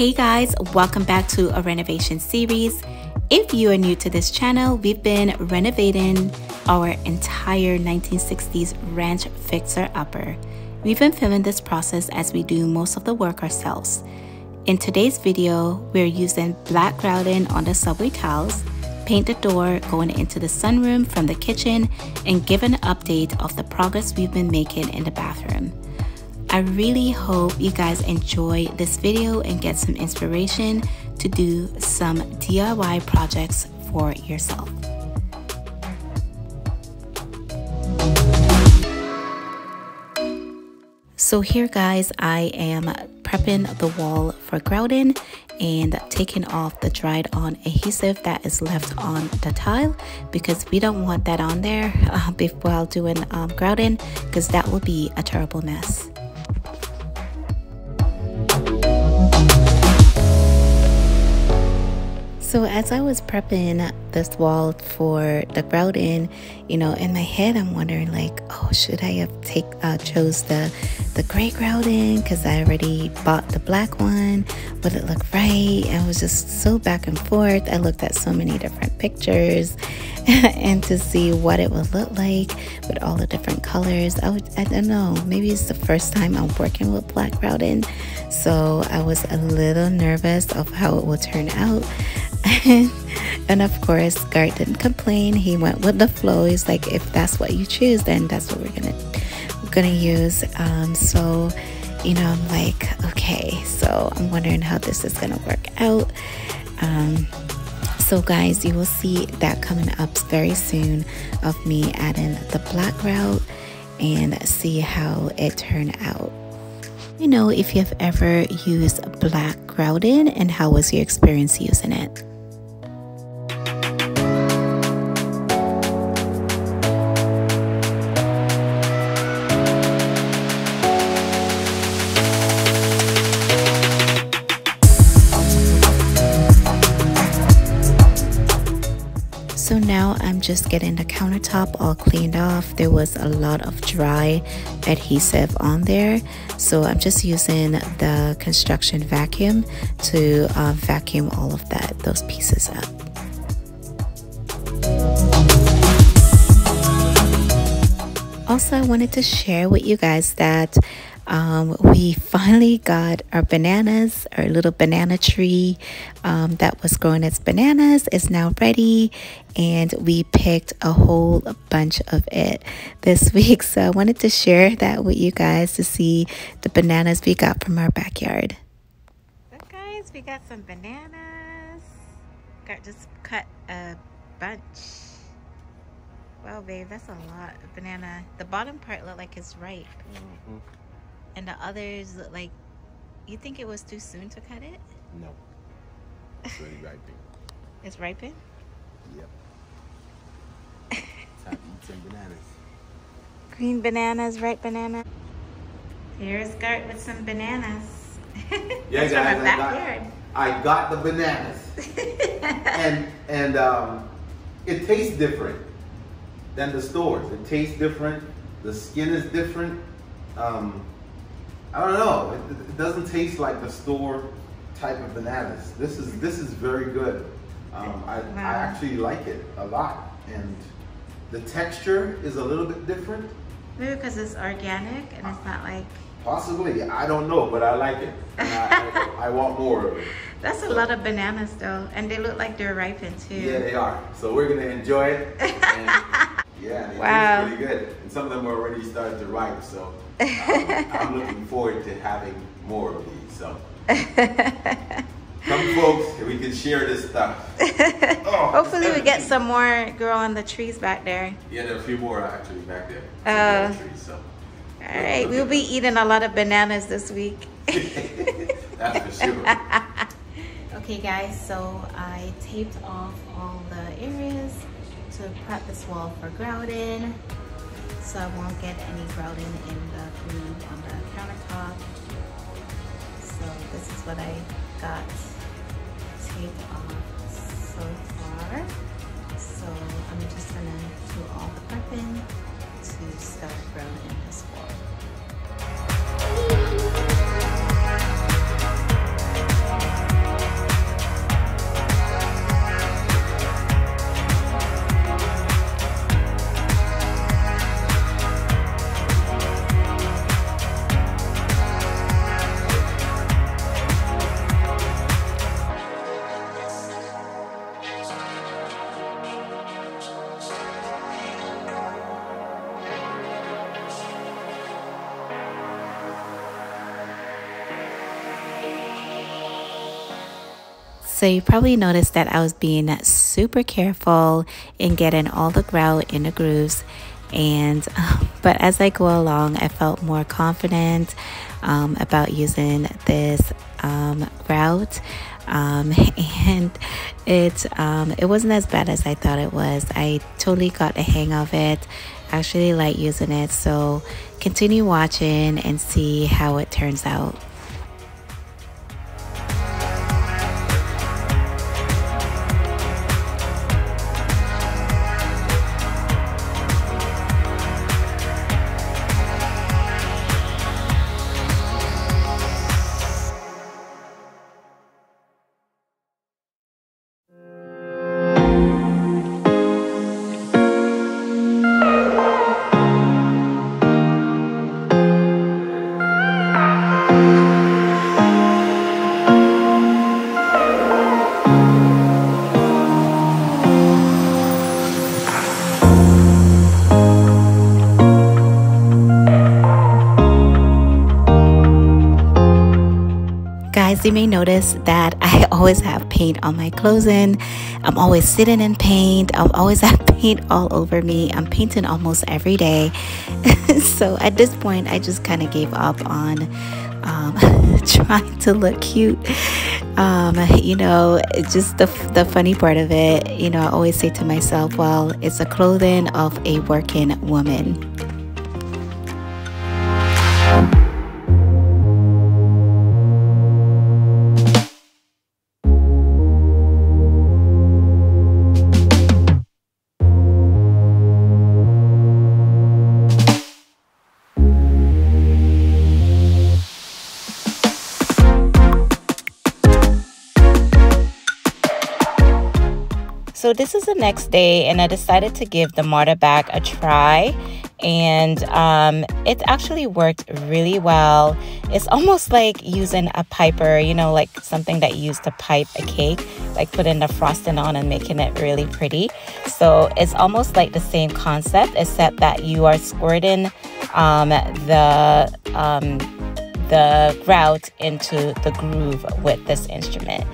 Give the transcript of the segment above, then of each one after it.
Hey guys, welcome back to a renovation series. If you are new to this channel, we've been renovating our entire 1960s ranch fixer-upper. We've been filming this process as we do most of the work ourselves. In today's video, we're using black grouting on the subway tiles, paint the door going into the sunroom from the kitchen, and give an update of the progress we've been making in the bathroom. I really hope you guys enjoy this video and get some inspiration to do some DIY projects for yourself. So here guys, I am prepping the wall for grouting and taking off the dried on adhesive that is left on the tile because we don't want that on there uh, while doing um, grouting because that will be a terrible mess. So as I was prepping this wall for the grouting, you know, in my head I'm wondering like, oh, should I have take uh, chose the the gray grouting because I already bought the black one? Would it look right? I was just so back and forth. I looked at so many different pictures and to see what it would look like with all the different colors. I would, I don't know, maybe it's the first time I'm working with black grouting, so I was a little nervous of how it would turn out. and of course, Gart didn't complain. He went with the flow. He's like, if that's what you choose, then that's what we're gonna we're gonna use. Um, so, you know, I'm like, okay. So I'm wondering how this is gonna work out. Um, so guys, you will see that coming up very soon of me adding the black grout and see how it turned out. You know if you have ever used black grouting and how was your experience using it. Just getting the countertop all cleaned off. There was a lot of dry adhesive on there. So I'm just using the construction vacuum to uh, vacuum all of that, those pieces up. Also, I wanted to share with you guys that um, we finally got our bananas, our little banana tree um, that was growing its bananas is now ready, and we picked a whole bunch of it this week. So I wanted to share that with you guys to see the bananas we got from our backyard. Look, guys, we got some bananas. Got just cut a bunch. Wow, babe, that's a lot of banana. The bottom part looked like it's ripe. Mm -hmm and the others look like you think it was too soon to cut it? No. It's really ripe. it's ripened? Yep. Time to eat some bananas. Green bananas, ripe banana. Here's Gart with some bananas. Yeah, guys, I got, I got the bananas. and and um, it tastes different than the stores. It tastes different. The skin is different. Um, I don't know. It, it, doesn't taste like the store type of bananas. This is this is very good. Um, I, wow. I actually like it a lot, and the texture is a little bit different. Maybe because it's organic and it's not like. Possibly, I don't know, but I like it. I, I, I, want more of it. That's a so. lot of bananas though, and they look like they're ripened too. Yeah, they are. So we're gonna enjoy it. yeah, it wow. really good, and some of them are already started to ripe. So um, I'm looking forward to having more of these. So come folks, we can share this stuff. Oh, Hopefully we get some more grow on the trees back there. Yeah, there are a few more actually back there. Uh, trees, so. All right, we'll be eating a lot of bananas this week. That's for sure. okay guys, so I taped off all the areas to prep this wall for grouting so I won't get any grouting in the food on the countertop. So this is what I got taped off so far. So I'm just gonna do all the prepping to start grouting this wall. So you probably noticed that I was being super careful in getting all the grout in the grooves. And but as I go along I felt more confident um, about using this um, grout. Um, and it um, it wasn't as bad as I thought it was. I totally got the hang of it. Actually like using it. So continue watching and see how it turns out Guys, you may notice that I always have paint on my clothing. I'm always sitting in paint. I always have paint all over me. I'm painting almost every day. so at this point, I just kind of gave up on um, trying to look cute. Um, you know, just the, the funny part of it, you know, I always say to myself, well, it's a clothing of a working woman. So this is the next day and I decided to give the mortar bag a try and um, it actually worked really well. It's almost like using a piper, you know, like something that you use to pipe a cake, like putting the frosting on and making it really pretty. So it's almost like the same concept, except that you are squirting um, the um, the grout into the groove with this instrument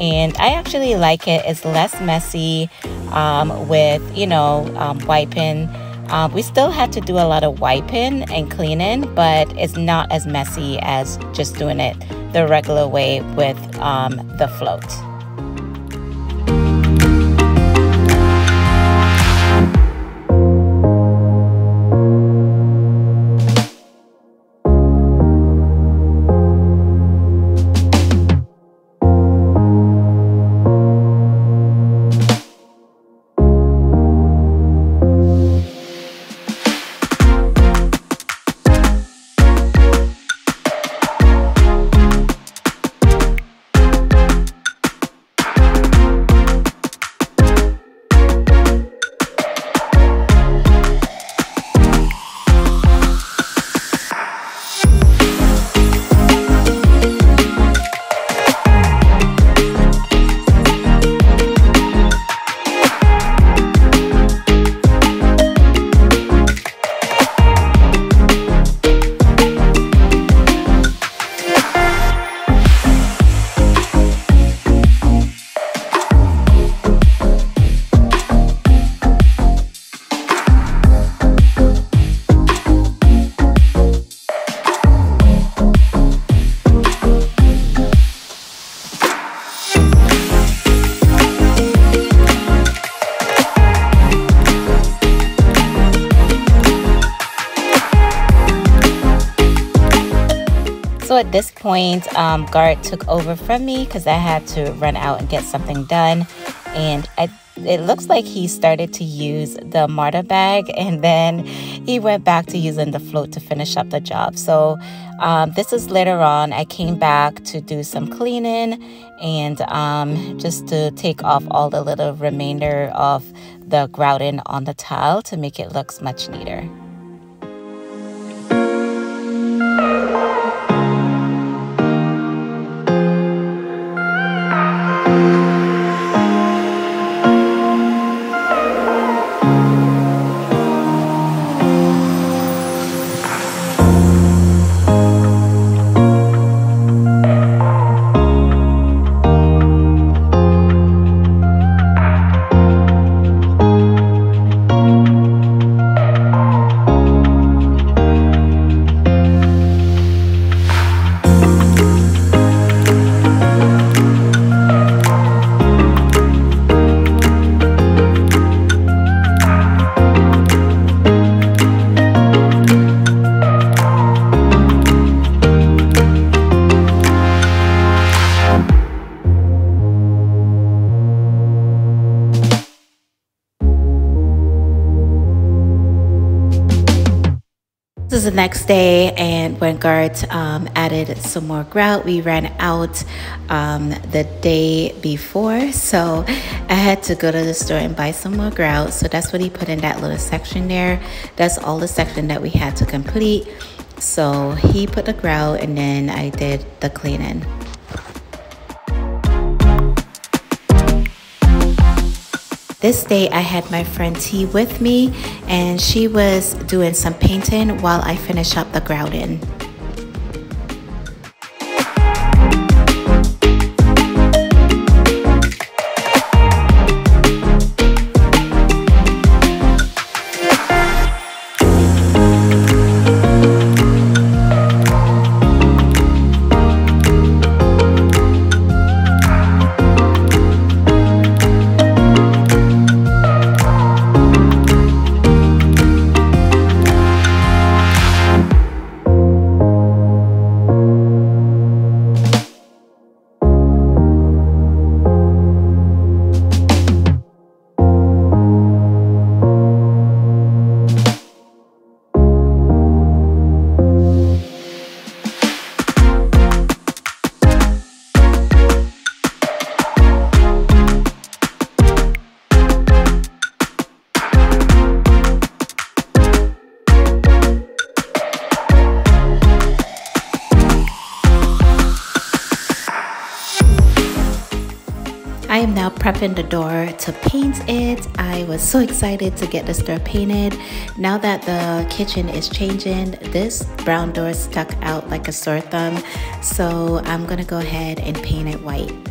and I actually like it. It's less messy um, with, you know, um, wiping. Uh, we still had to do a lot of wiping and cleaning, but it's not as messy as just doing it the regular way with um, the float. Point, um, took over from me because I had to run out and get something done. And I, it looks like he started to use the mortar bag and then he went back to using the float to finish up the job. So um, this is later on. I came back to do some cleaning and um, just to take off all the little remainder of the grouting on the tile to make it look much neater. Next day, and when Gart um, added some more grout, we ran out um, the day before. So I had to go to the store and buy some more grout. So that's what he put in that little section there. That's all the section that we had to complete. So he put the grout, and then I did the cleaning. This day I had my friend T with me and she was doing some painting while I finish up the grouting. Door to paint it. I was so excited to get this door painted. Now that the kitchen is changing, this brown door stuck out like a sore thumb. So I'm gonna go ahead and paint it white.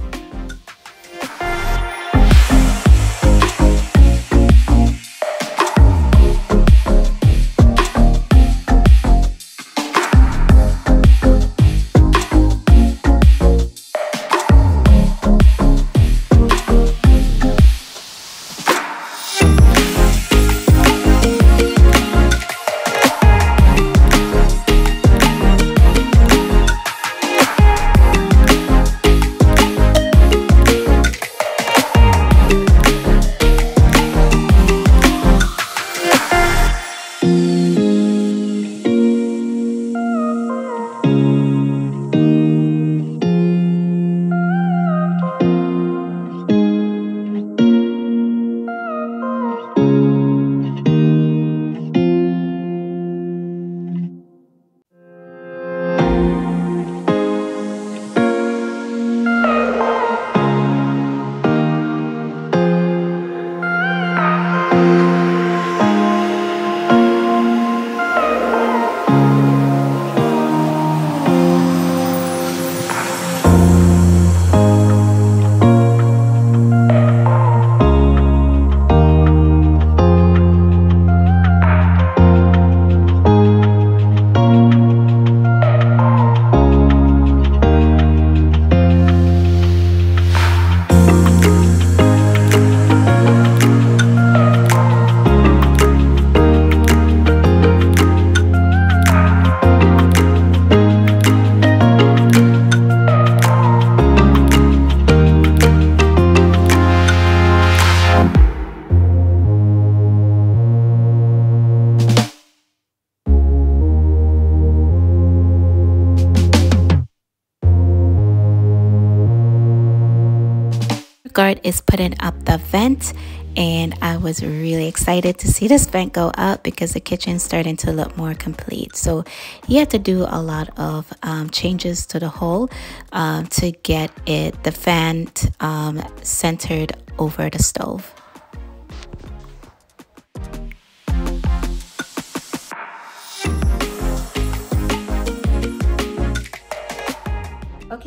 Is putting up the vent and I was really excited to see this vent go up because the kitchen's starting to look more complete. So he had to do a lot of um, changes to the hole um, to get it the vent um, centered over the stove.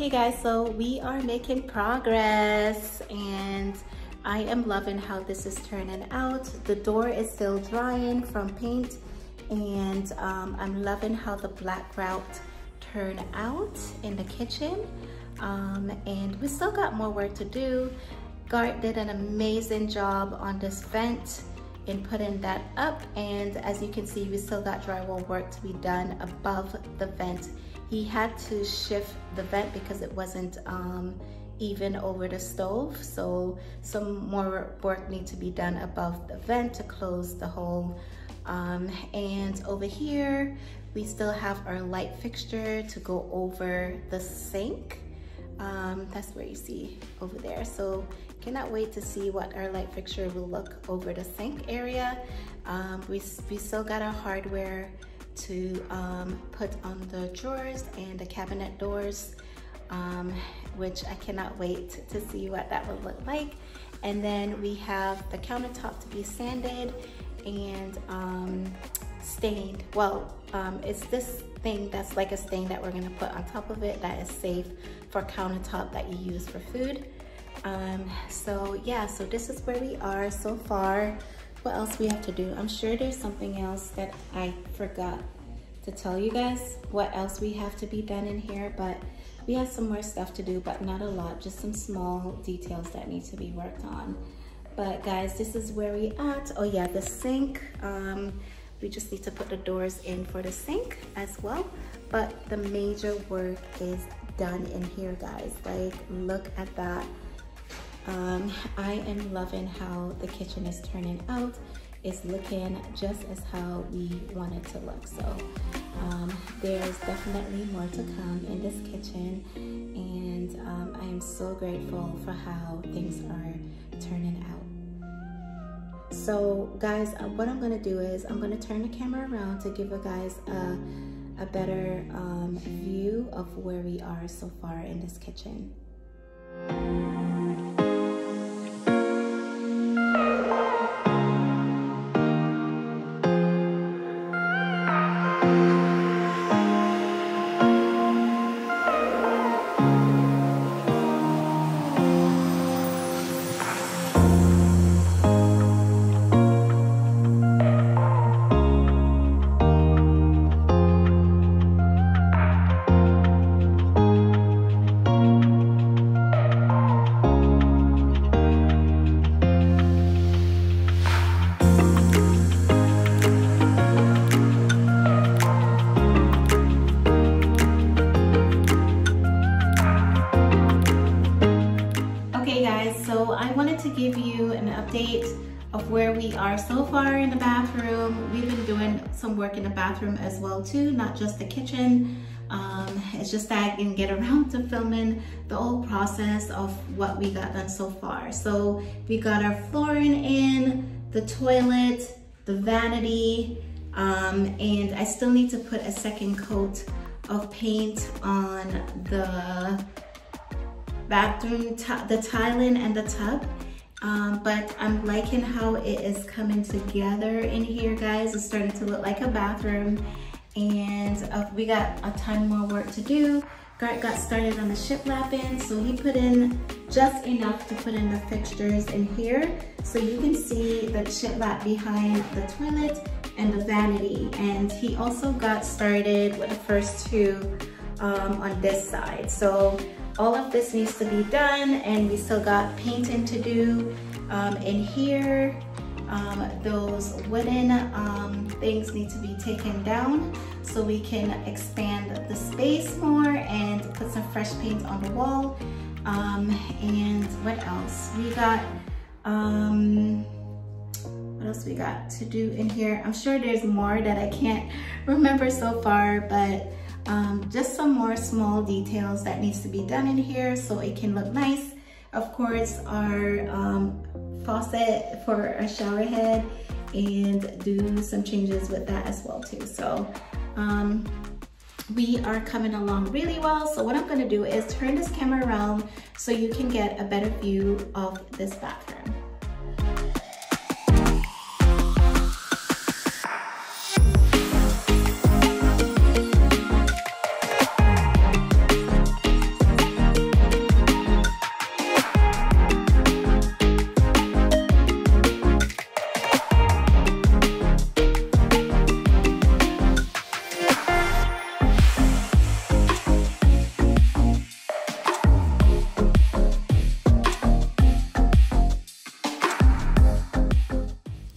Okay guys, so we are making progress and I am loving how this is turning out. The door is still drying from paint and um, I'm loving how the black grout turned out in the kitchen. Um, and we still got more work to do. Gart did an amazing job on this vent in putting that up and as you can see we still got drywall work to be done above the vent he had to shift the vent because it wasn't um, even over the stove. So some more work need to be done above the vent to close the hole Um, and over here, we still have our light fixture to go over the sink. Um, that's where you see over there. So cannot wait to see what our light fixture will look over the sink area. Um, we, we still got our hardware to um, put on the drawers and the cabinet doors, um, which I cannot wait to see what that will look like. And then we have the countertop to be sanded and um, stained. Well, um, it's this thing that's like a stain that we're gonna put on top of it that is safe for countertop that you use for food. Um, so yeah, so this is where we are so far. What else we have to do? I'm sure there's something else that I forgot to tell you guys what else we have to be done in here, but we have some more stuff to do, but not a lot, just some small details that need to be worked on. But guys, this is where we at. Oh yeah, the sink. Um, we just need to put the doors in for the sink as well. But the major work is done in here, guys. Like, look at that. Um, I am loving how the kitchen is turning out. It's looking just as how we want it to look. So um, there's definitely more to come in this kitchen. And um, I am so grateful for how things are turning out. So guys, uh, what I'm gonna do is I'm gonna turn the camera around to give you guys a, a better um, view of where we are so far in this kitchen. Of where we are so far in the bathroom. We've been doing some work in the bathroom as well too, not just the kitchen. Um, it's just that I can get around to filming the whole process of what we got done so far. So we got our flooring in, the toilet, the vanity, um, and I still need to put a second coat of paint on the bathroom, the tiling and the tub. Um, but I'm liking how it is coming together in here, guys. It's starting to look like a bathroom. And uh, we got a ton more work to do. Gart got started on the shiplapping, so he put in just enough to put in the fixtures in here. So you can see the shiplap behind the toilet and the vanity. And he also got started with the first two um, on this side. So all of this needs to be done and we still got painting to do um, in here. Um, those wooden um, things need to be taken down so we can expand the space more and put some fresh paint on the wall. Um, and what else? We got, um, what else we got to do in here? I'm sure there's more that I can't remember so far, but um, just some more small details that needs to be done in here so it can look nice. Of course, our um, faucet for our shower head and do some changes with that as well too. So um, we are coming along really well. So what I'm gonna do is turn this camera around so you can get a better view of this bathroom.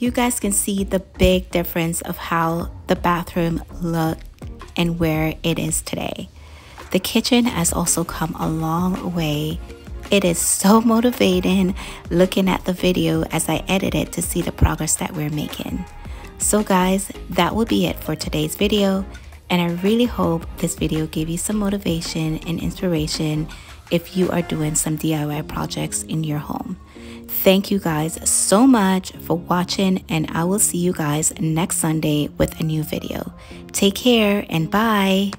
You guys can see the big difference of how the bathroom looked and where it is today. The kitchen has also come a long way. It is so motivating looking at the video as I edit it to see the progress that we're making. So guys, that will be it for today's video. And I really hope this video gave you some motivation and inspiration if you are doing some DIY projects in your home. Thank you guys so much for watching and I will see you guys next Sunday with a new video. Take care and bye.